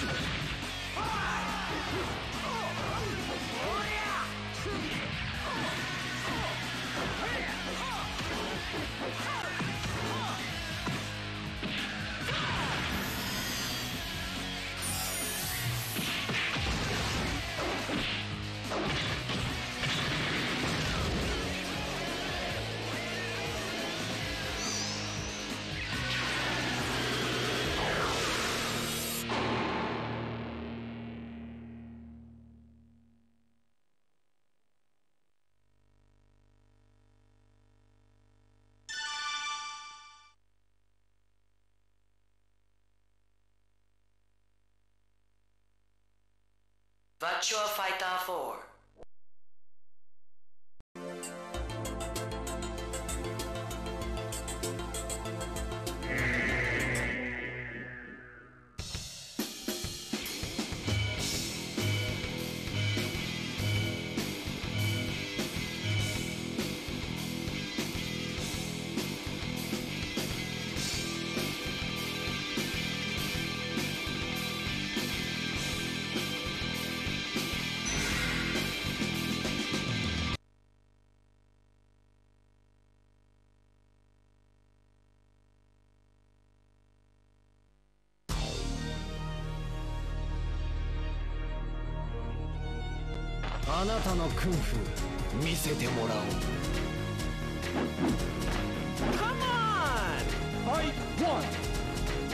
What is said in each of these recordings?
Ha! Virtua Fighter 4.「なたの君夫見せてもらおう。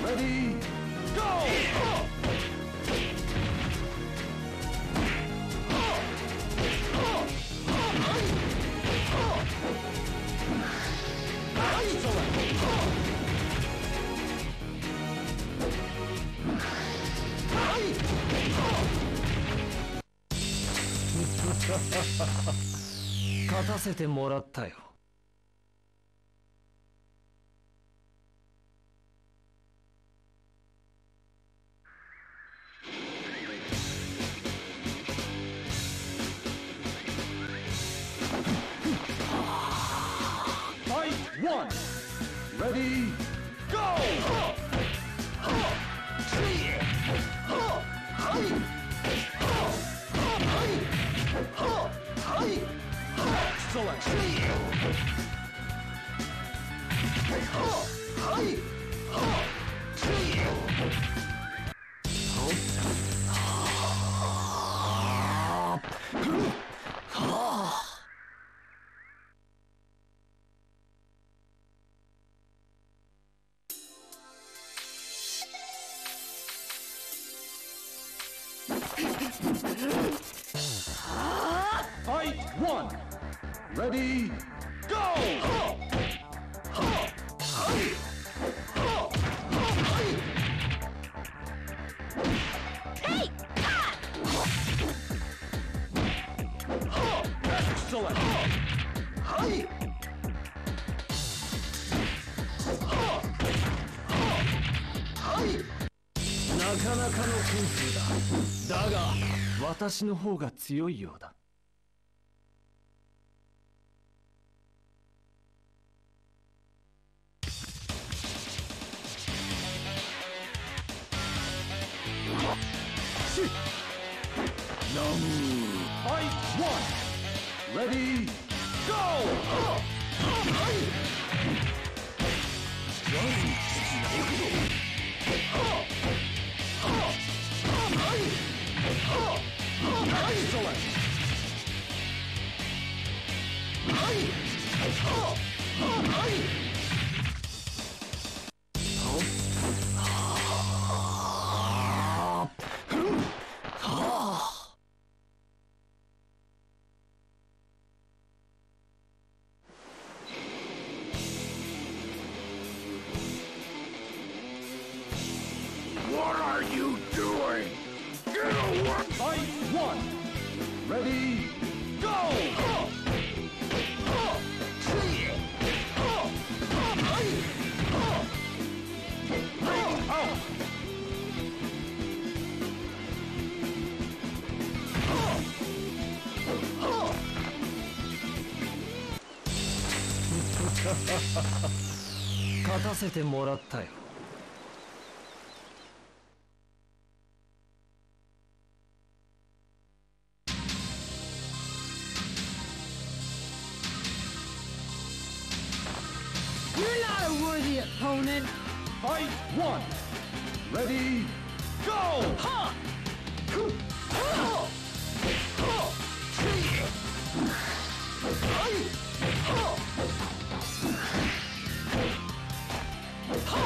ンフンせてもらったよ。Excellent! なかなかのクンフーだだが私の方が強い。ようだナムファイトワン Ready, go! Excellent! Hi! Hi! Hi! 勝たせてもらったよ Ha!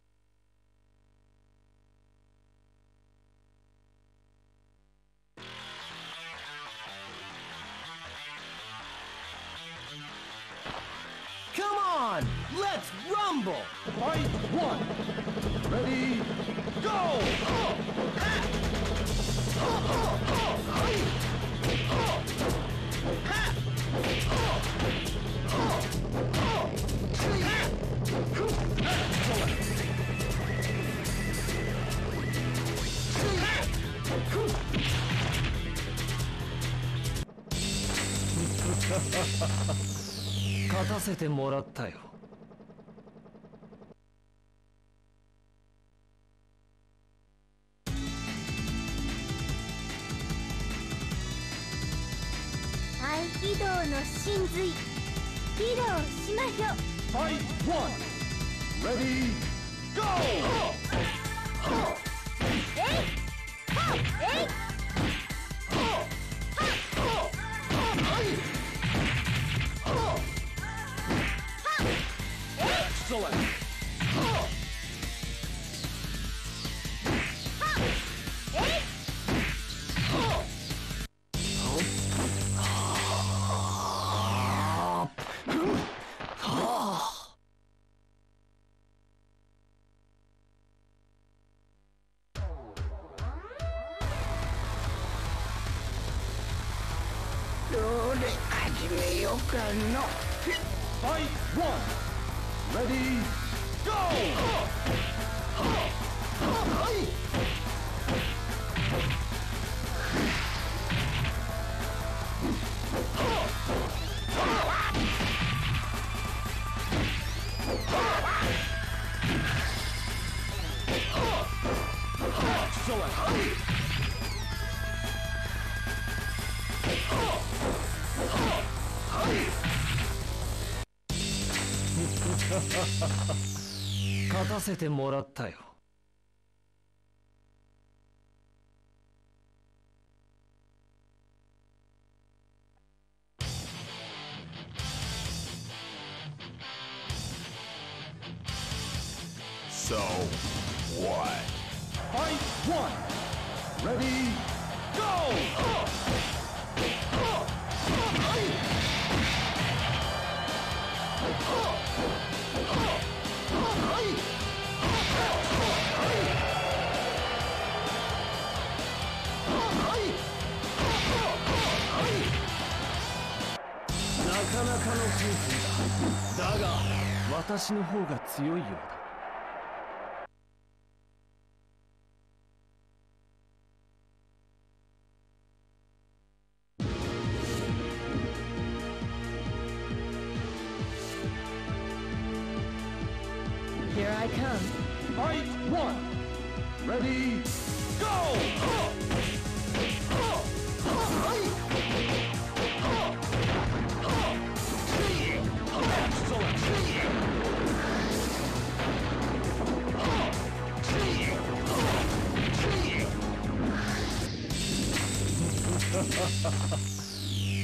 let's rumble. Fight one Ready Go! 勝たせてもらったよの真髄披露しましょう。ファイトワンレディーゴーどれ始めようかの Fight one Ready Go! 勝たせてもらったよ。かなかの空気だ。だが私の方が強いようだ。Here I come. Fight one Ready, go! Excellent!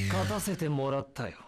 勝たせてもらったよ。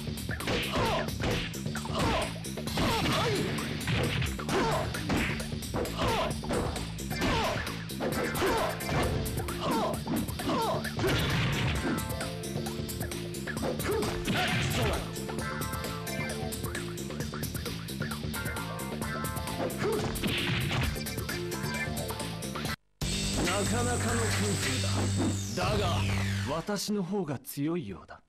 かなかの空風だ。だが私の方が強いようだ。